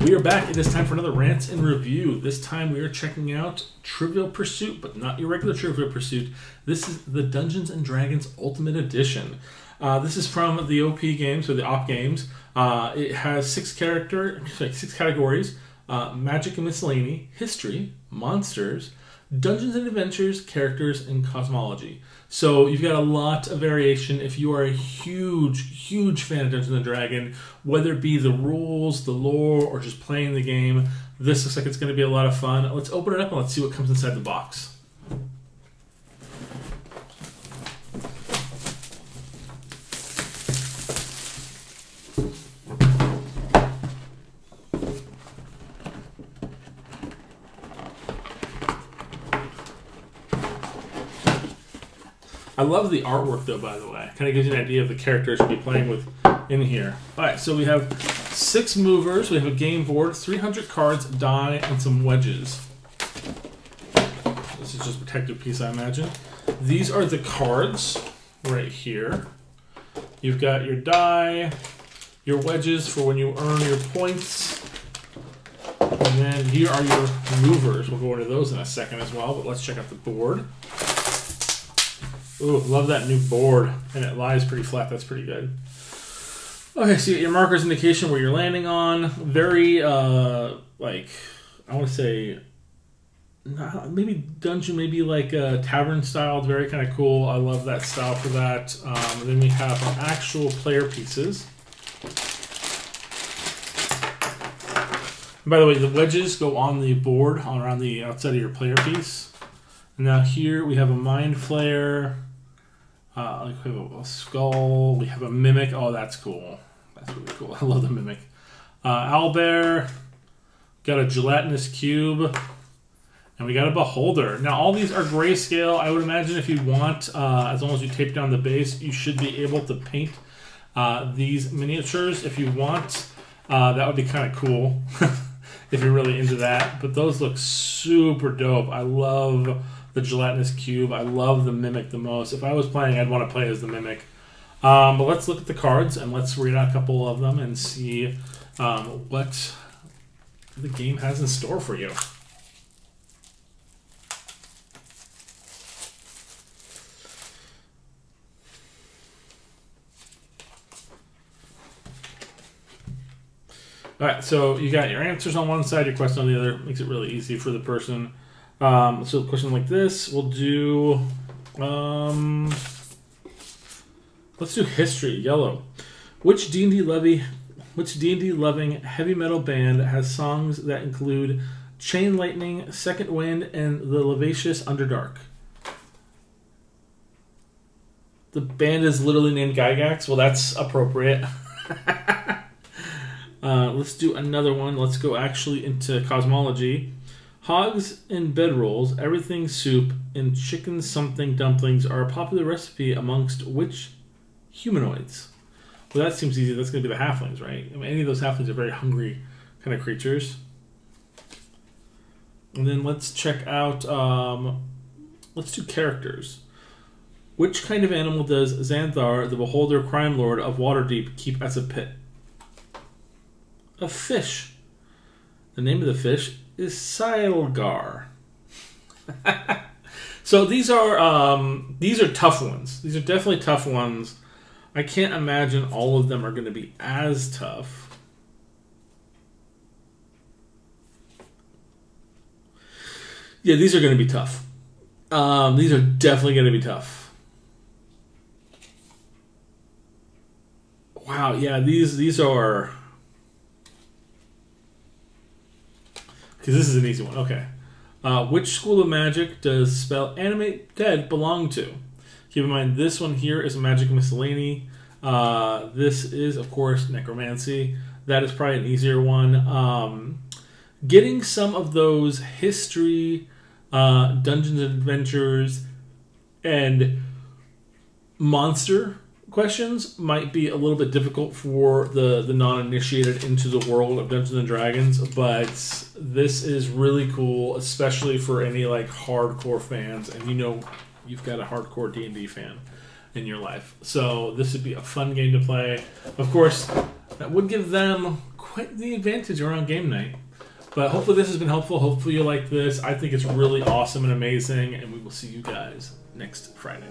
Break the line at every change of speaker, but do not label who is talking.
We are back. It is time for another rant and review. This time we are checking out Trivial Pursuit, but not your regular Trivial Pursuit. This is the Dungeons and Dragons Ultimate Edition. Uh, this is from the OP games or the OP games. Uh, it has six character, sorry, six categories: uh, magic and miscellany, history, monsters, Dungeons and Adventures, characters, and cosmology. So you've got a lot of variation. If you are a huge, huge fan of Dungeons and Dragon, whether it be the rules, the lore, or just playing the game, this looks like it's going to be a lot of fun. Let's open it up and let's see what comes inside the box. I love the artwork though, by the way. Kind of gives you an idea of the characters you'll be playing with in here. All right, so we have six movers. We have a game board, 300 cards, die, and some wedges. This is just a protective piece, I imagine. These are the cards right here. You've got your die, your wedges for when you earn your points. And then here are your movers. We'll go into those in a second as well, but let's check out the board. Ooh, love that new board. And it lies pretty flat. That's pretty good. Okay, so your markers indication where you're landing on. Very, uh, like, I want to say, not- maybe dungeon, maybe like uh, tavern style. Very kind of cool. I love that style for that. Um, then we have our actual player pieces. By the way, the wedges go on the board on around the outside of your player piece. And now here we have a mind flayer. Uh, like we have a, a skull. We have a mimic. Oh, that's cool. That's really cool. I love the mimic. Uh, owlbear. Got a gelatinous cube. And we got a beholder. Now, all these are grayscale. I would imagine if you want, uh, as long as you tape down the base, you should be able to paint uh, these miniatures if you want. Uh, that would be kind of cool if you're really into that. But those look super dope. I love the gelatinous cube. I love the mimic the most. If I was playing, I'd want to play as the mimic. Um, but let's look at the cards and let's read out a couple of them and see um, what the game has in store for you. All right, so you got your answers on one side, your question on the other. Makes it really easy for the person. Um, so, a question like this, we'll do. Um, let's do history. Yellow. Which D and D levy, which D and D loving heavy metal band has songs that include Chain Lightning, Second Wind, and the Levacious Underdark? The band is literally named Gygax. Well, that's appropriate. Uh, let's do another one. Let's go actually into cosmology. Hogs and bedrolls, everything soup, and chicken something dumplings are a popular recipe amongst which humanoids? Well, that seems easy. That's going to be the halflings, right? I mean, any of those halflings are very hungry kind of creatures. And then let's check out. Um, let's do characters. Which kind of animal does Xanathar, the beholder crime lord of Waterdeep, keep as a pet? a fish. The name of the fish is Sylgar. so these are um, these are tough ones. These are definitely tough ones. I can't imagine all of them are going to be as tough. Yeah, these are going to be tough. Um, these are definitely going to be tough. Wow, yeah, these these are because this is an easy one. Okay. Uh, which school of magic does spell animate dead belong to? Keep in mind, this one here is magic miscellany. Uh, this is, of course, necromancy. That is probably an easier one. Um, getting some of those history, uh, Dungeons and Adventures, and monster questions might be a little bit difficult for the, the non-initiated into the world of Dungeons and Dragons, but this is really cool, especially for any like hardcore fans, and you know you've got a hardcore D and D fan in your life. So this would be a fun game to play. Of course, that would give them quite the advantage around game night. But hopefully this has been helpful. Hopefully you like this. I think it's really awesome and amazing, and we will see you guys next Friday.